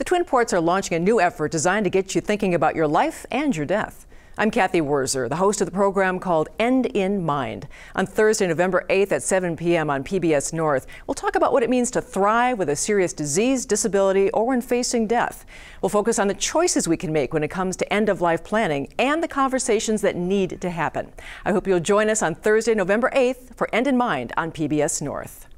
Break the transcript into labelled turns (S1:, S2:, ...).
S1: The Twin Ports are launching a new effort designed to get you thinking about your life and your death. I'm Cathy Wurzer, the host of the program called End in Mind. On Thursday, November 8th at 7 p.m. on PBS North, we'll talk about what it means to thrive with a serious disease, disability, or when facing death. We'll focus on the choices we can make when it comes to end of life planning and the conversations that need to happen. I hope you'll join us on Thursday, November 8th for End in Mind on PBS North.